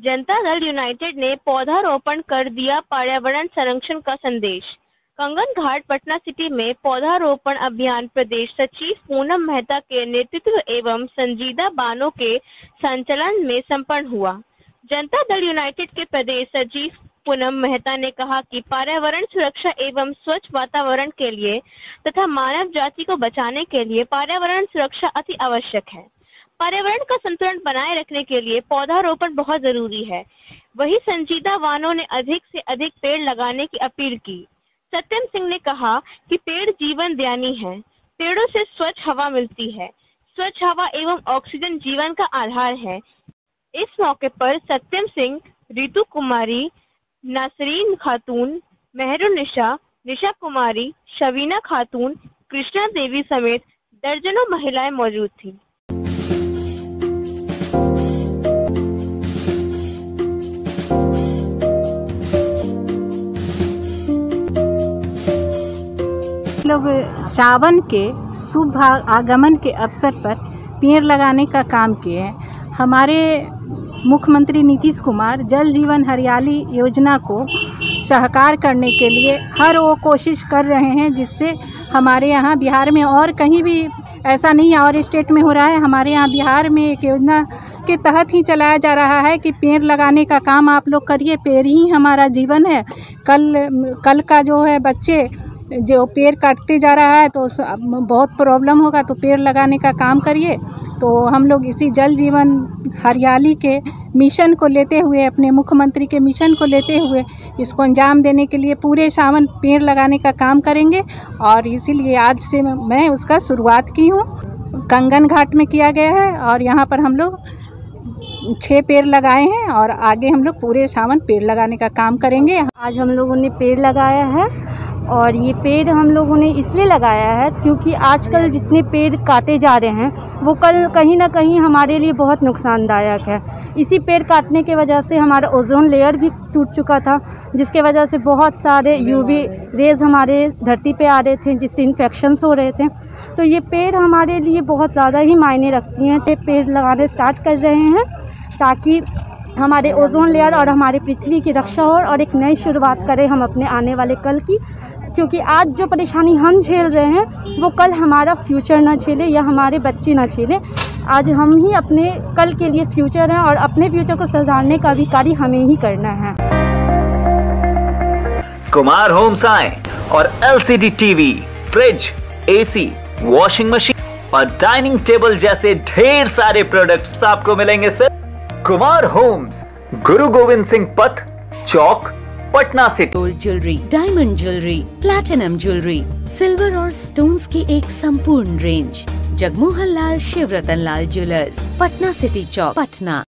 Janata Dal United ने पौधारोपण कर दिया पर्यावरण संरक्षण का संदेश। कंगन घाट, पटना सिटी में पौधारोपण अभियान प्रदेश सचिव पूनम मेहता के नेतृत्व एवं संजीदा बानो के संचालन में संपन्न हुआ। जनता दल यूनाइटेड के प्रदेश सचिव पूनम मेहता ने कहा कि पर्यावरण सुरक्षा एवं स्वच्छ वातावरण के लिए तथा मानव जाति को बचाने के लिए पर्यावरण सुरक्षा अति आवश्यक है। पर्यावरण का संतुलन बनाए रखने के लिए पौधारोपण बहुत ज़रूरी है। वही संजीदा वानों ने अधिक से अधिक पेड़ लगाने की अपील की। सत्यम सिंह ने कहा कि पेड़ जीवन दयानी है। पेड़ों से स्वच्छ हवा मिलती है। स्वच्छ हवा एवं ऑक्सीजन जीवन का आधार है। इस मौके पर सत्यम सिंह, रितु कुमारी, नासरीन खातून मेहरुनिशा निशा कुमारी शवीना खातून, कृष्णा देवी समेत दर्जनों महिलाएँ मौजूद थीं। लोग सावन के शुभ आगमन के अवसर पर पेड़ लगाने का काम किए हैं। हमारे मुख्यमंत्री नीतीश कुमार जल जीवन हरियाली योजना को सहकार करने के लिए हर वो कोशिश कर रहे हैं, जिससे हमारे यहाँ बिहार में और कहीं भी ऐसा नहीं और स्टेट में हो रहा है। हमारे यहाँ बिहार में एक योजना के तहत ही चलाया जा रहा है कि पेड़ लगाने का काम आप लोग करिए, पेड़ ही हमारा जीवन है। कल कल का जो है बच्चे जो पेड़ काटते जा रहा है तो बहुत प्रॉब्लम होगा तो पेड़ लगाने का काम करिए। तो हम लोग इसी जल जीवन, हरियाली के मिशन को लेते हुए, अपने मुख्यमंत्री के मिशन को लेते हुए, इसको अंजाम देने के लिए पूरे सावन पेड़ लगाने का काम करेंगे। और इसीलिए आज से मैं उसका शुरुआत की हूँ। कंगन घाट में किया गया है, और यहाँ पर हम लोग छः पेड़ लगाए हैं, और आगे हम लोग पूरे सावन पेड़ लगाने का काम करेंगे। आज हम लोगों ने पेड़ लगाया है और ये पेड़ हम लोगों ने इसलिए लगाया है क्योंकि आजकल जितने पेड़ काटे जा रहे हैं, वो कल कहीं ना कहीं हमारे लिए बहुत नुकसानदायक है। इसी पेड़ काटने के वजह से हमारा ओजोन लेयर भी टूट चुका था, जिसके वजह से बहुत सारे यूवी रेज हमारे धरती पे आ रहे थे, जिससे इन्फेक्शंस हो रहे थे। तो ये पेड़ हमारे लिए बहुत ज़्यादा ही मायने रखती हैं। पेड़ लगाने स्टार्ट कर रहे हैं ताकि हमारे ओजोन लेयर और हमारे पृथ्वी की रक्षा हो और एक नई शुरुआत करें हम अपने आने वाले कल की। क्योंकि आज जो परेशानी हम झेल रहे हैं, वो कल हमारा फ्यूचर ना झेले या हमारे बच्चे ना झेले। आज हम ही अपने कल के लिए फ्यूचर हैं और अपने फ्यूचर को सुधारने का भी कार्य हमें ही करना है। कुमार होम्स आए और LCD TV fridge AC washing machine और डाइनिंग टेबल जैसे ढेर सारे प्रोडक्ट्स आपको मिलेंगे सर कुमार होम्स, गुरु गोविंद सिंह पथ, चौक, पटना से gold jewellery diamond jewellery platinum jewellery silver और स्टोन्स की एक संपूर्ण range Jagmohan Lal Shiv Ratan Lal jewellers Patna city चौक, पटना।